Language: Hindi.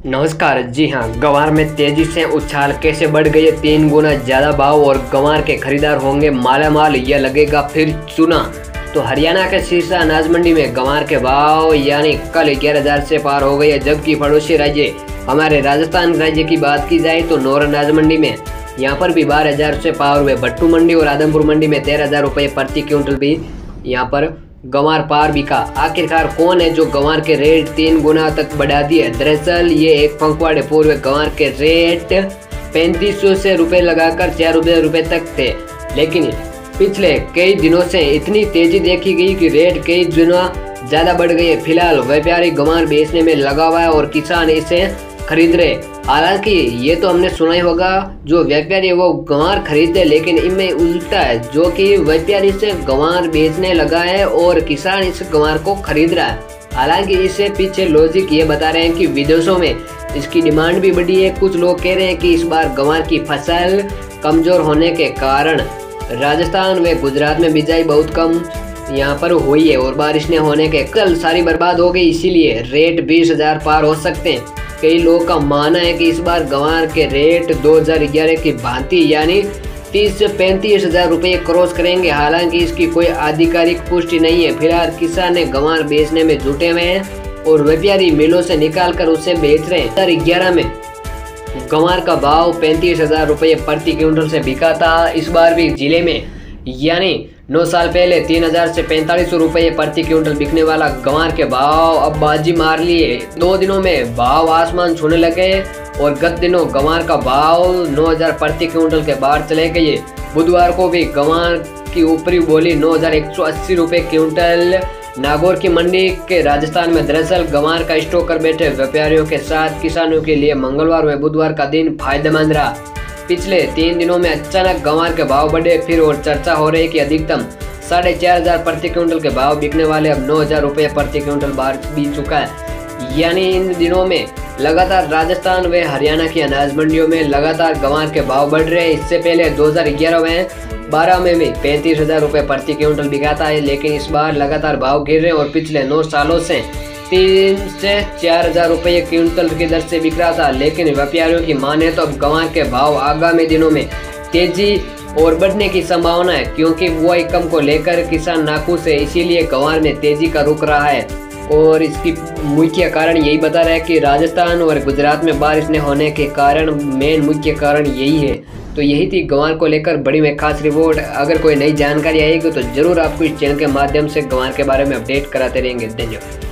नमस्कार। जी हाँ गंवार में तेज़ी से उछाल कैसे बढ़ गई है? तीन गुना ज़्यादा भाव और गंवार के खरीदार होंगे माला माल यह लगेगा फिर चुना। तो हरियाणा के शीर्षा अनाज मंडी में गंवार के भाव यानी कल ग्यारह हज़ार से पार हो गए जबकि पड़ोसी राज्य, हमारे राजस्थान राज्य की बात की जाए तो नौर अनाज मंडी में यहाँ पर भी बारह हज़ार से पार हुए। भट्टू मंडी और आदमपुर मंडी में तेरह हज़ार रुपये प्रति क्विंटल भी यहाँ पर गंवार पार बिका आखिरकार कौन है जो गंवार के रेट तीन गुना तक बढ़ा दिए? दरअसल ये एक पंखवाड़े पूर्व गंवार के रेट पैंतीस सौ से रुपए लगाकर चार रुपये रुपए तक थे। लेकिन पिछले कई दिनों से इतनी तेज़ी देखी गई कि रेट कई गुना ज़्यादा बढ़ है। फ़िलहाल व्यापारी गंवार बेचने में लगा हुआ है और किसान इसे खरीद रहे हालाँकि ये तो हमने सुना ही होगा, जो व्यापारी वो गंवार खरीदते लेकिन इनमें उल्टा है, जो कि व्यापारी से गंवार बेचने लगा है और किसान इस गंवार को खरीद रहा है। हालाँकि इससे पीछे लॉजिक ये बता रहे हैं कि विदेशों में इसकी डिमांड भी बढ़ी है। कुछ लोग कह रहे हैं कि इस बार गंवार की फ़सल कमज़ोर होने के कारण राजस्थान व गुजरात में बिजाई बहुत कम यहाँ पर हुई है और बारिश ने होने के कल सारी बर्बाद हो गई, इसीलिए रेट बीस हज़ार पार हो सकते हैं। कई लोगों का मानना है कि इस बार गंवार के रेट 2011 की भांति यानी तीस से पैंतीस हज़ार रुपये क्रॉस करेंगे। हालाँकि इसकी कोई आधिकारिक पुष्टि नहीं है। फ़िलहाल किसान ने गंवार बेचने में जुटे हुए हैं और व्यापारी मिलों से निकाल कर उसे बेच रहे हैं। हज़ार ग्यारह में गंवार का भाव पैंतीस हज़ार रुपये प्रति क्विंटल से बिका था। इस बार भी ज़िले में यानी नौ साल पहले तीन हज़ार से पैंतालीस सौ रुपये प्रति क्विंटल बिकने वाला गंवार के भाव अब बाजी मार लिए। दो दिनों में भाव आसमान छूने लगे और गत दिनों गंवार का भाव नौ हज़ार प्रति क्विंटल के बाहर चले गए। बुधवार को भी गंवार की ऊपरी बोली नौ हज़ार एक सौ अस्सी रुपये क्विंटल। नागौर की मंडी के राजस्थान में दरअसल गंवार का स्टॉक कर बैठे व्यापारियों के साथ किसानों के लिए मंगलवार व बुधवार का दिन फ़ायदेमंद रहा। पिछले तीन दिनों में अचानक गंवार के भाव बढ़े, फिर और चर्चा हो रही है कि अधिकतम साढ़े चार हज़ार प्रति क्विंटल के भाव बिकने वाले अब नौ हज़ार रुपये प्रति क्विंटल बाहर बीत चुका है। यानी इन दिनों में लगातार राजस्थान व हरियाणा की अनाज मंडियों में लगातार गंवार के भाव बढ़ रहे हैं। इससे पहले 2011 में बारह में भी पैंतीस हज़ार प्रति क्विंटल बिकाता है, लेकिन इस बार लगातार भाव गिर रहे हैं और पिछले नौ सालों से तीन से चार हज़ार रुपये क्विंटल की दर से बिक रहा था। लेकिन व्यापारियों की माने तो अब गंवार के भाव आगामी दिनों में तेज़ी और बढ़ने की संभावना है, क्योंकि बुआई कम को लेकर किसान नाखुश है, इसीलिए गंवार में तेज़ी का रुक रहा है। और इसकी मुख्य कारण यही बता रहा है कि राजस्थान और गुजरात में बारिश ने होने के कारण मेन मुख्य कारण यही है। तो यही थी गंवार को लेकर बड़ी में खास रिपोर्ट। अगर कोई नई जानकारी आएगी तो ज़रूर आपको इस चैनल के माध्यम से गंवार के बारे में अपडेट कराते रहेंगे। धन्यवाद।